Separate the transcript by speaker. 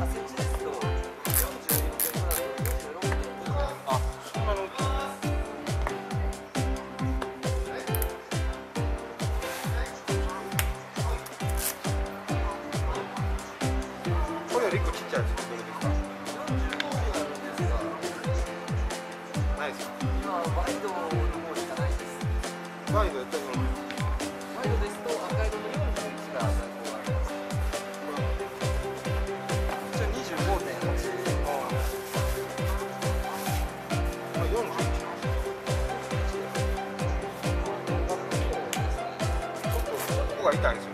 Speaker 1: passengers. ahí está.